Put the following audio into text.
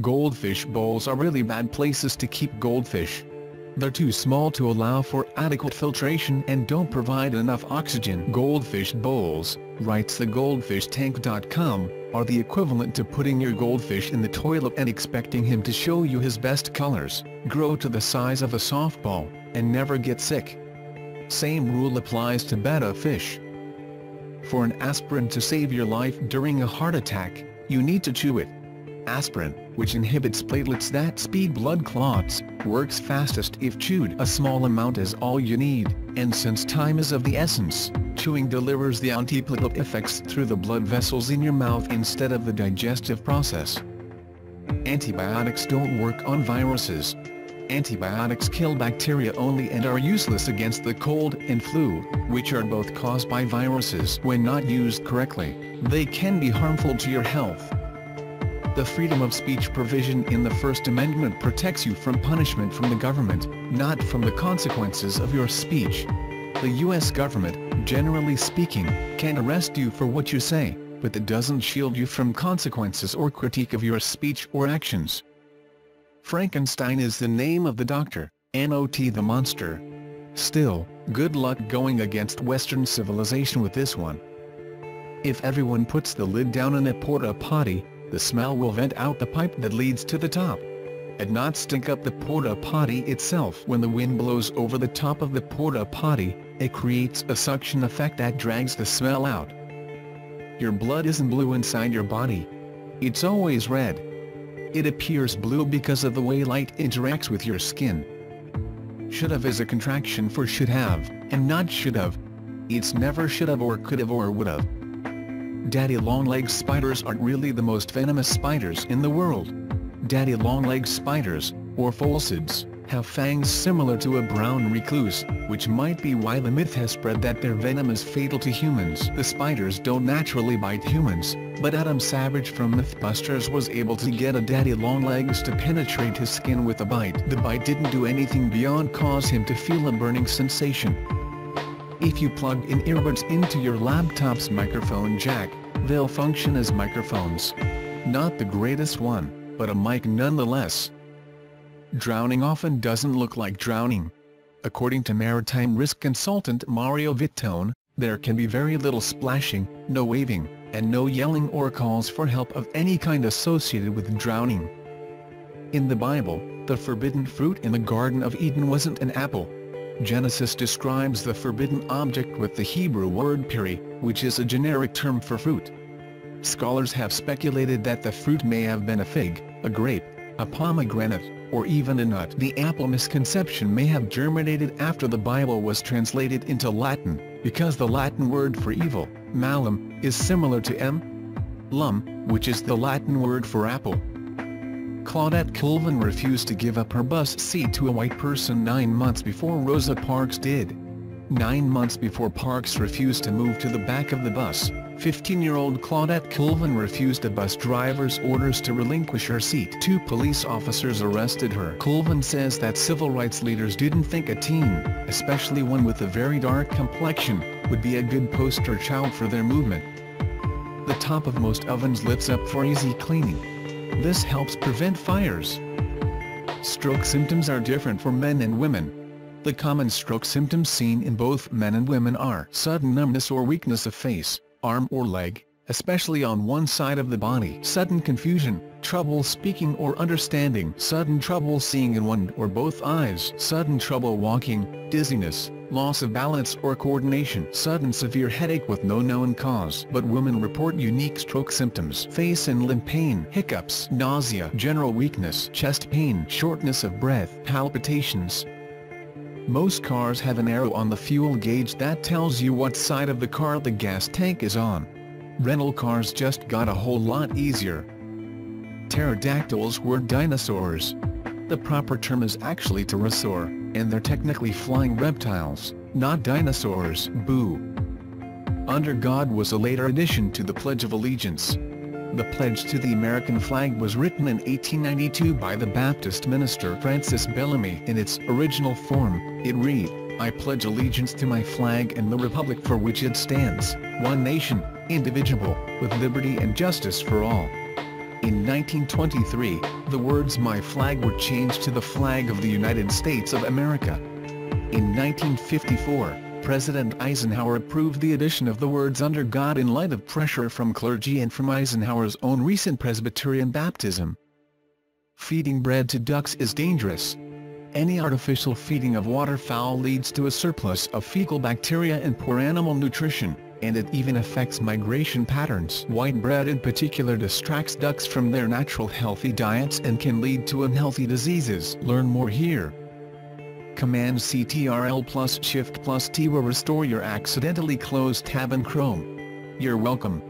Goldfish bowls are really bad places to keep goldfish. They're too small to allow for adequate filtration and don't provide enough oxygen. Goldfish bowls, writes the goldfishtank.com, are the equivalent to putting your goldfish in the toilet and expecting him to show you his best colors, grow to the size of a softball, and never get sick. Same rule applies to betta fish. For an aspirin to save your life during a heart attack, you need to chew it. Aspirin, which inhibits platelets that speed blood clots, works fastest if chewed. A small amount is all you need, and since time is of the essence, chewing delivers the antiplatelet effects through the blood vessels in your mouth instead of the digestive process. Antibiotics don't work on viruses. Antibiotics kill bacteria only and are useless against the cold and flu, which are both caused by viruses. When not used correctly, they can be harmful to your health. The freedom of speech provision in the First Amendment protects you from punishment from the government, not from the consequences of your speech. The U.S. government, generally speaking, can arrest you for what you say, but that doesn't shield you from consequences or critique of your speech or actions. Frankenstein is the name of the doctor, not the monster. Still, good luck going against Western civilization with this one. If everyone puts the lid down in a porta potty, the smell will vent out the pipe that leads to the top. And not stink up the porta potty itself. When the wind blows over the top of the porta potty, it creates a suction effect that drags the smell out. Your blood isn't blue inside your body. It's always red. It appears blue because of the way light interacts with your skin. Should have is a contraction for should have, and not should have. It's never should have or could have or would have daddy longlegs spiders aren't really the most venomous spiders in the world. Daddy longlegs spiders, or pholcids, have fangs similar to a brown recluse, which might be why the myth has spread that their venom is fatal to humans. The spiders don't naturally bite humans, but Adam Savage from Mythbusters was able to get a daddy longlegs to penetrate his skin with a bite. The bite didn't do anything beyond cause him to feel a burning sensation. If you plug in earbuds into your laptop's microphone jack, they'll function as microphones. Not the greatest one, but a mic nonetheless. Drowning often doesn't look like drowning. According to maritime risk consultant Mario Vittone, there can be very little splashing, no waving, and no yelling or calls for help of any kind associated with drowning. In the Bible, the forbidden fruit in the Garden of Eden wasn't an apple, Genesis describes the forbidden object with the Hebrew word peri, which is a generic term for fruit. Scholars have speculated that the fruit may have been a fig, a grape, a pomegranate, or even a nut. The apple misconception may have germinated after the Bible was translated into Latin, because the Latin word for evil, malum, is similar to m. lum, which is the Latin word for apple. Claudette Colvin refused to give up her bus seat to a white person nine months before Rosa Parks did. Nine months before Parks refused to move to the back of the bus, 15-year-old Claudette Colvin refused a bus driver's orders to relinquish her seat. Two police officers arrested her. Colvin says that civil rights leaders didn't think a teen, especially one with a very dark complexion, would be a good poster child for their movement. The top of most ovens lifts up for easy cleaning. This helps prevent fires. Stroke symptoms are different for men and women. The common stroke symptoms seen in both men and women are sudden numbness or weakness of face, arm or leg, especially on one side of the body. Sudden confusion, trouble speaking or understanding. Sudden trouble seeing in one or both eyes. Sudden trouble walking, dizziness, loss of balance or coordination. Sudden severe headache with no known cause. But women report unique stroke symptoms. Face and limb pain, hiccups, nausea, general weakness, chest pain, shortness of breath, palpitations, most cars have an arrow on the fuel gauge that tells you what side of the car the gas tank is on rental cars just got a whole lot easier. Pterodactyls were dinosaurs. The proper term is actually pterosaur, and they're technically flying reptiles, not dinosaurs. Boo. Under God was a later addition to the Pledge of Allegiance. The pledge to the American flag was written in 1892 by the Baptist minister Francis Bellamy. In its original form, it read, I pledge allegiance to my flag and the republic for which it stands, one nation, indivisible, with liberty and justice for all. In 1923, the words My flag were changed to the flag of the United States of America. In 1954, President Eisenhower approved the addition of the words under God in light of pressure from clergy and from Eisenhower's own recent Presbyterian baptism. Feeding bread to ducks is dangerous. Any artificial feeding of waterfowl leads to a surplus of fecal bacteria and poor animal nutrition, and it even affects migration patterns. White bread in particular distracts ducks from their natural healthy diets and can lead to unhealthy diseases. Learn more here. Command CTRL plus Shift plus T will restore your accidentally closed tab in Chrome. You're welcome.